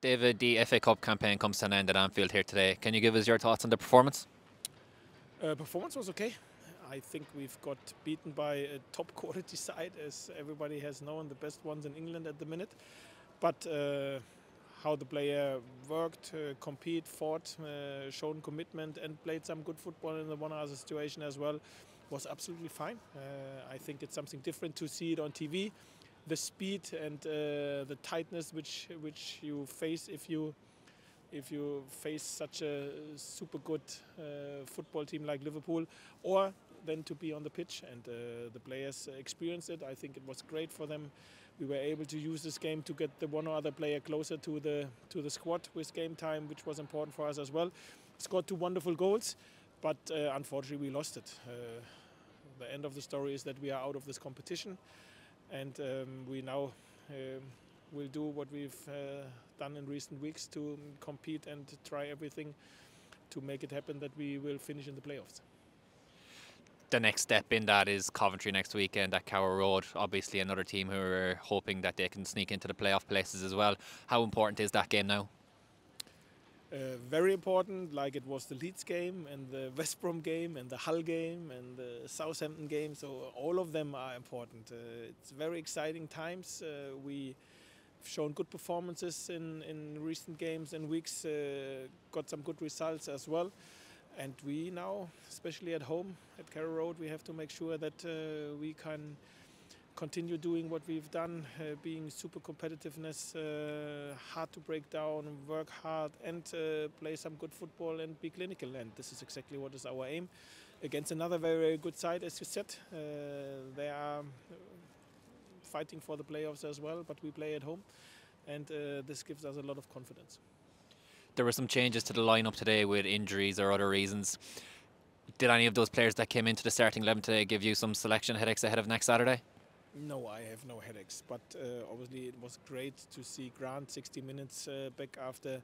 David, the FA Cup campaign comes to an end at Anfield here today. Can you give us your thoughts on the performance? Uh, performance was okay. I think we've got beaten by a top quality side, as everybody has known, the best ones in England at the minute. But uh, how the player worked, uh, compete, fought, uh, shown commitment, and played some good football in the one other situation as well was absolutely fine. Uh, I think it's something different to see it on TV. The speed and uh, the tightness which which you face if you if you face such a super good uh, football team like Liverpool, or then to be on the pitch and uh, the players experienced it. I think it was great for them. We were able to use this game to get the one or other player closer to the to the squad with game time, which was important for us as well. Scored two wonderful goals, but uh, unfortunately we lost it. Uh, the end of the story is that we are out of this competition, and um, we now. Um, will do what we've uh, done in recent weeks to compete and try everything to make it happen that we will finish in the playoffs. The next step in that is Coventry next weekend at Carrow Road. Obviously, another team who are hoping that they can sneak into the playoff places as well. How important is that game now? Uh, very important, like it was the Leeds game and the West Brom game and the Hull game and the Southampton game. So all of them are important. Uh, it's very exciting times. Uh, we have shown good performances in, in recent games and weeks, uh, got some good results as well. And we now, especially at home at Carrow Road, we have to make sure that uh, we can continue doing what we've done, uh, being super competitiveness, uh, hard to break down, work hard, and uh, play some good football and be clinical. And this is exactly what is our aim against another very, very good side, as you said. Uh, they are fighting for the playoffs as well, but we play at home, and uh, this gives us a lot of confidence. There were some changes to the lineup today with injuries or other reasons. Did any of those players that came into the starting 11 today give you some selection headaches ahead of next Saturday? No, I have no headaches, but uh, obviously it was great to see Grant 60 minutes uh, back after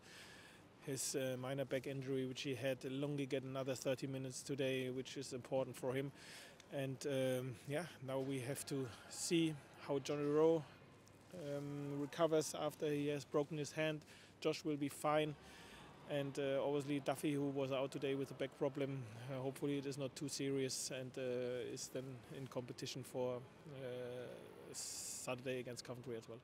his uh, minor back injury, which he had. Lungi get another 30 minutes today, which is important for him. And um, yeah, now we have to see how Johnny Rowe um, recovers after he has broken his hand. Josh will be fine. And uh, obviously Duffy, who was out today with a back problem, uh, hopefully it is not too serious and uh, is then in competition for uh, Saturday against Coventry as well.